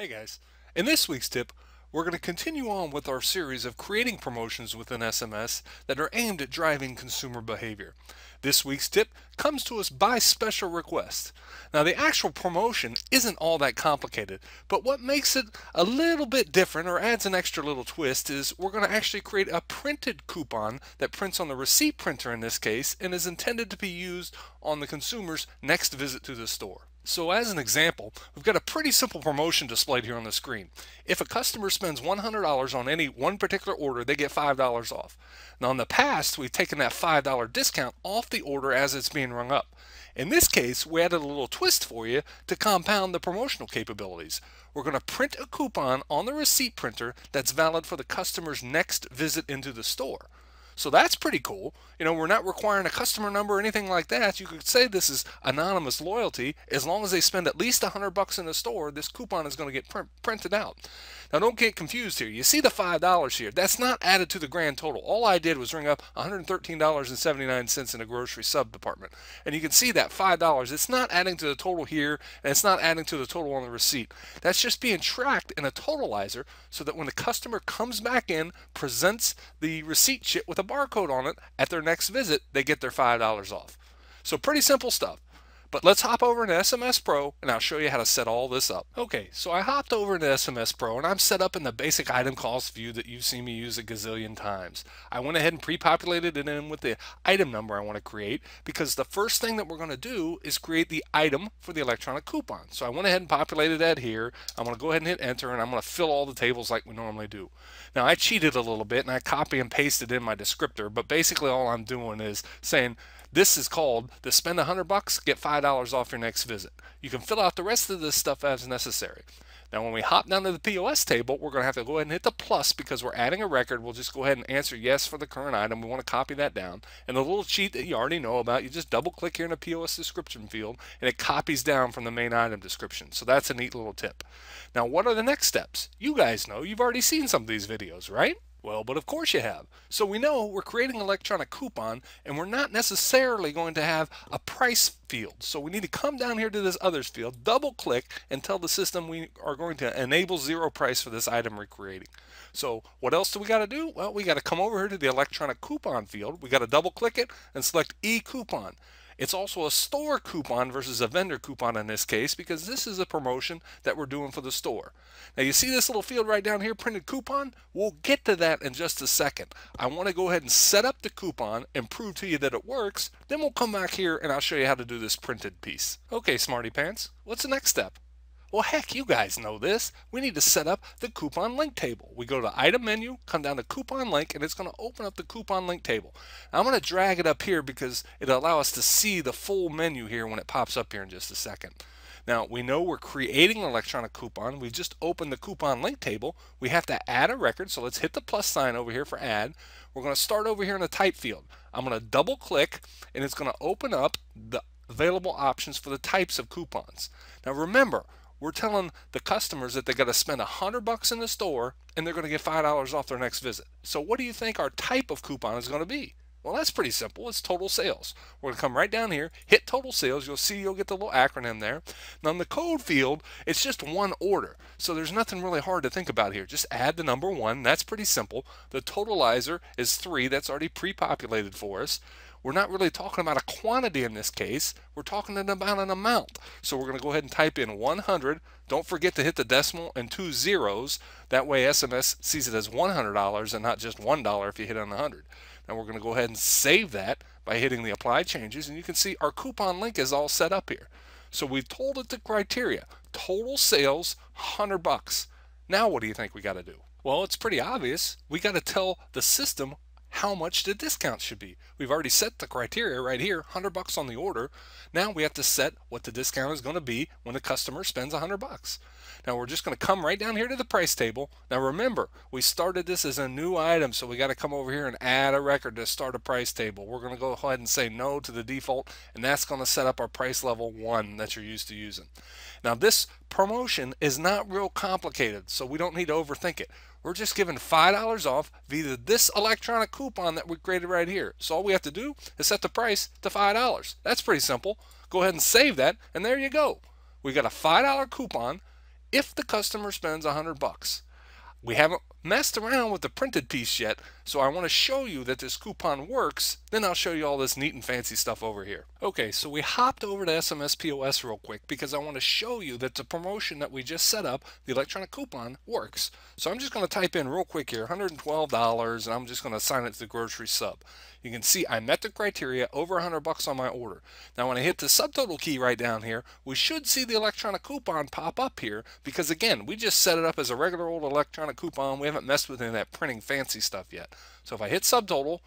Hey guys, in this week's tip, we're going to continue on with our series of creating promotions within SMS that are aimed at driving consumer behavior. This week's tip comes to us by special request. Now the actual promotion isn't all that complicated, but what makes it a little bit different or adds an extra little twist is we're going to actually create a printed coupon that prints on the receipt printer in this case and is intended to be used on the consumer's next visit to the store. So as an example, we've got a pretty simple promotion displayed here on the screen. If a customer spends $100 on any one particular order, they get $5 off. Now in the past, we've taken that $5 discount off the order as it's being rung up. In this case, we added a little twist for you to compound the promotional capabilities. We're going to print a coupon on the receipt printer that's valid for the customer's next visit into the store. So that's pretty cool. You know, we're not requiring a customer number or anything like that. You could say this is anonymous loyalty. As long as they spend at least 100 bucks in the store, this coupon is going to get printed out. Now don't get confused here. You see the $5 here. That's not added to the grand total. All I did was ring up $113.79 in the grocery sub department. And you can see that $5. It's not adding to the total here, and it's not adding to the total on the receipt. That's just being tracked in a totalizer so that when the customer comes back in, presents the receipt with a barcode on it at their next visit, they get their $5 off. So pretty simple stuff. But let's hop over to SMS Pro and I'll show you how to set all this up. Okay, so I hopped over to SMS Pro and I'm set up in the basic item cost view that you've seen me use a gazillion times. I went ahead and pre-populated it in with the item number I want to create because the first thing that we're going to do is create the item for the electronic coupon. So I went ahead and populated that here. I'm going to go ahead and hit enter and I'm going to fill all the tables like we normally do. Now I cheated a little bit and I copy and pasted in my descriptor, but basically all I'm doing is saying this is called the spend 100 bucks, get $5 off your next visit. You can fill out the rest of this stuff as necessary. Now when we hop down to the POS table, we're going to have to go ahead and hit the plus because we're adding a record. We'll just go ahead and answer yes for the current item. We want to copy that down. And the little cheat that you already know about, you just double click here in the POS description field and it copies down from the main item description. So that's a neat little tip. Now what are the next steps? You guys know, you've already seen some of these videos, right? Well, but of course you have. So we know we're creating an electronic coupon and we're not necessarily going to have a price field. So we need to come down here to this others field, double click and tell the system we are going to enable zero price for this item we're creating. So what else do we got to do? Well, we got to come over here to the electronic coupon field. We got to double click it and select e-coupon. It's also a store coupon versus a vendor coupon in this case because this is a promotion that we're doing for the store. Now you see this little field right down here, printed coupon? We'll get to that in just a second. I want to go ahead and set up the coupon and prove to you that it works. Then we'll come back here and I'll show you how to do this printed piece. Okay, Smarty Pants, what's the next step? Well, heck, you guys know this. We need to set up the coupon link table. We go to the item menu, come down to coupon link, and it's going to open up the coupon link table. Now, I'm going to drag it up here because it'll allow us to see the full menu here when it pops up here in just a second. Now, we know we're creating an electronic coupon. We've just opened the coupon link table. We have to add a record, so let's hit the plus sign over here for add. We're going to start over here in the type field. I'm going to double click, and it's going to open up the available options for the types of coupons. Now, remember, we're telling the customers that they got to spend a hundred bucks in the store and they're going to get five dollars off their next visit. So what do you think our type of coupon is going to be? Well, that's pretty simple. It's total sales. We're going to come right down here, hit total sales. You'll see you'll get the little acronym there. Now, in the code field, it's just one order. So there's nothing really hard to think about here. Just add the number one. That's pretty simple. The totalizer is three. That's already pre-populated for us. We're not really talking about a quantity in this case. We're talking about an amount. So we're going to go ahead and type in 100. Don't forget to hit the decimal and two zeros. That way SMS sees it as $100 and not just $1 if you hit on 100. Now we're going to go ahead and save that by hitting the apply changes and you can see our coupon link is all set up here. So we've told it the criteria. Total sales, 100 bucks. Now what do you think we got to do? Well, it's pretty obvious. We got to tell the system how much the discount should be. We've already set the criteria right here, 100 bucks on the order. Now we have to set what the discount is going to be when the customer spends 100 bucks. Now we're just going to come right down here to the price table. Now remember, we started this as a new item, so we got to come over here and add a record to start a price table. We're going to go ahead and say no to the default, and that's going to set up our price level 1 that you're used to using. Now this promotion is not real complicated, so we don't need to overthink it. We're just giving $5 off via this electronic coupon that we created right here. So all we have to do is set the price to $5. That's pretty simple. Go ahead and save that, and there you go. We got a $5 coupon if the customer spends 100 bucks. We haven't messed around with the printed piece yet, so I want to show you that this coupon works, then I'll show you all this neat and fancy stuff over here. Okay, so we hopped over to SMS POS real quick because I want to show you that the promotion that we just set up, the electronic coupon, works. So I'm just going to type in real quick here, $112, and I'm just going to assign it to the grocery sub. You can see I met the criteria over 100 bucks on my order. Now when I hit the subtotal key right down here, we should see the electronic coupon pop up here because again, we just set it up as a regular old electronic coupon. We haven't messed with any of that printing fancy stuff yet. So if I hit subtotal,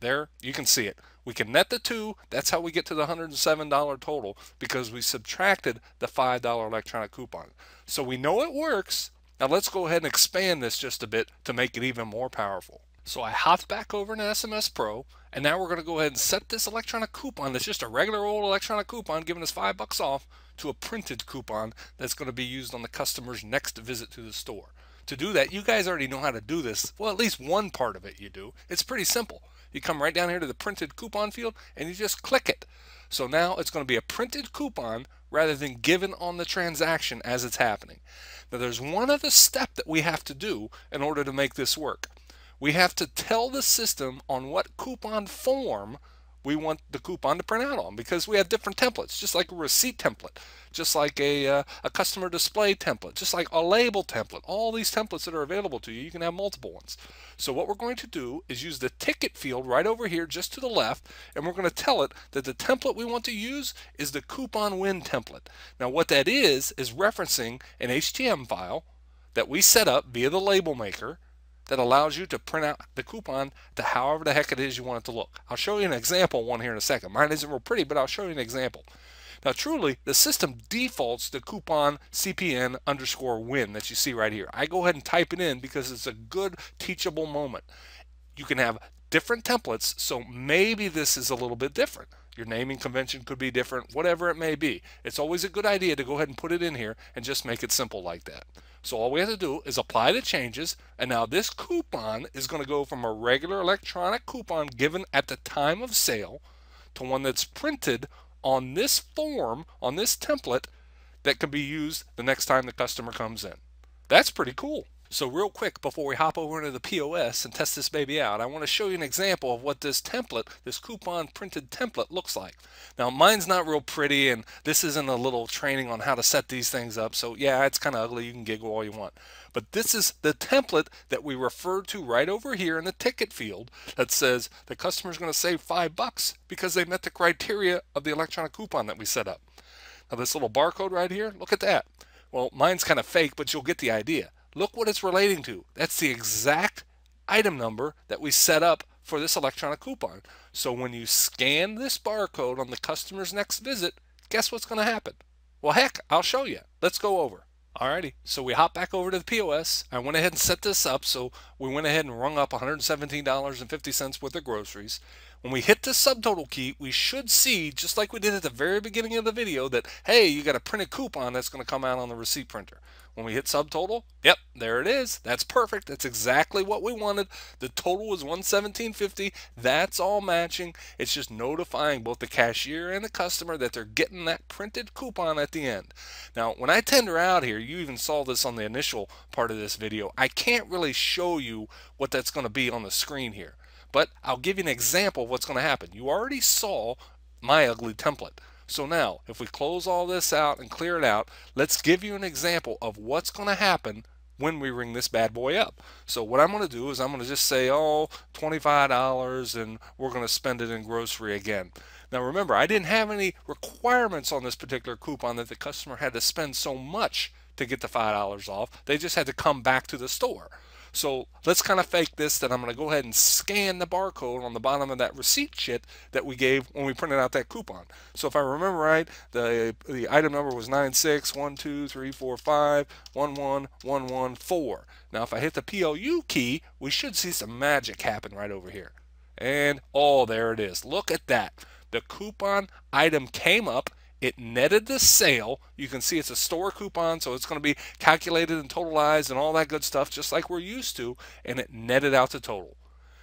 there you can see it. We can net the two. That's how we get to the $107 total because we subtracted the $5 electronic coupon. So we know it works. Now let's go ahead and expand this just a bit to make it even more powerful. So I hopped back over to SMS Pro, and now we're going to go ahead and set this electronic coupon that's just a regular old electronic coupon giving us five bucks off to a printed coupon that's going to be used on the customer's next visit to the store. To do that, you guys already know how to do this. Well, at least one part of it you do. It's pretty simple. You come right down here to the printed coupon field and you just click it. So now it's going to be a printed coupon rather than given on the transaction as it's happening. Now there's one other step that we have to do in order to make this work we have to tell the system on what coupon form we want the coupon to print out on because we have different templates, just like a receipt template, just like a, uh, a customer display template, just like a label template. All these templates that are available to you, you can have multiple ones. So what we're going to do is use the ticket field right over here just to the left, and we're going to tell it that the template we want to use is the coupon win template. Now what that is, is referencing an HTML file that we set up via the label maker that allows you to print out the coupon to however the heck it is you want it to look. I'll show you an example one here in a second. Mine isn't real pretty, but I'll show you an example. Now truly, the system defaults to coupon CPN underscore win that you see right here. I go ahead and type it in because it's a good teachable moment. You can have different templates, so maybe this is a little bit different. Your naming convention could be different, whatever it may be. It's always a good idea to go ahead and put it in here and just make it simple like that. So all we have to do is apply the changes, and now this coupon is going to go from a regular electronic coupon given at the time of sale to one that's printed on this form, on this template, that can be used the next time the customer comes in. That's pretty cool. So real quick before we hop over into the POS and test this baby out, I want to show you an example of what this template, this coupon printed template looks like. Now mine's not real pretty and this isn't a little training on how to set these things up. So yeah, it's kind of ugly. You can giggle all you want. But this is the template that we referred to right over here in the ticket field that says the customer's going to save five bucks because they met the criteria of the electronic coupon that we set up. Now this little barcode right here, look at that. Well, mine's kind of fake, but you'll get the idea. Look what it's relating to. That's the exact item number that we set up for this electronic coupon. So when you scan this barcode on the customer's next visit, guess what's going to happen? Well, heck, I'll show you. Let's go over. Alrighty, so we hop back over to the POS. I went ahead and set this up, so we went ahead and rung up $117.50 worth of groceries. When we hit the subtotal key, we should see, just like we did at the very beginning of the video, that, hey, you got a printed coupon that's going to come out on the receipt printer. When we hit subtotal, yep, there it is. That's perfect. That's exactly what we wanted. The total was 117.50. That's all matching. It's just notifying both the cashier and the customer that they're getting that printed coupon at the end. Now, when I tender out here, you even saw this on the initial part of this video, I can't really show you what that's going to be on the screen here. But I'll give you an example of what's going to happen. You already saw my ugly template. So now, if we close all this out and clear it out, let's give you an example of what's going to happen when we ring this bad boy up. So what I'm going to do is I'm going to just say, oh, $25 and we're going to spend it in grocery again. Now remember, I didn't have any requirements on this particular coupon that the customer had to spend so much to get the $5 off. They just had to come back to the store. So let's kind of fake this that I'm going to go ahead and scan the barcode on the bottom of that receipt sheet that we gave when we printed out that coupon. So if I remember right, the, the item number was 9612345111114. Now if I hit the PLU key, we should see some magic happen right over here. And oh, there it is. Look at that. The coupon item came up it netted the sale. You can see it's a store coupon, so it's going to be calculated and totalized and all that good stuff, just like we're used to, and it netted out the total.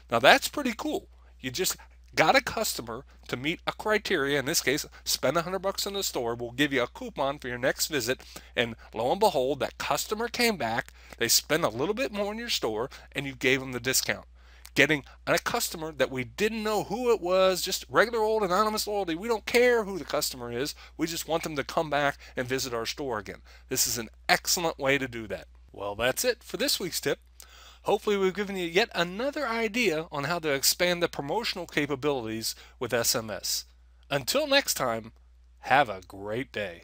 Now that's pretty cool. You just got a customer to meet a criteria, in this case, spend 100 bucks in the store, we'll give you a coupon for your next visit, and lo and behold, that customer came back, they spent a little bit more in your store, and you gave them the discount. Getting a customer that we didn't know who it was, just regular old anonymous loyalty. We don't care who the customer is. We just want them to come back and visit our store again. This is an excellent way to do that. Well, that's it for this week's tip. Hopefully we've given you yet another idea on how to expand the promotional capabilities with SMS. Until next time, have a great day.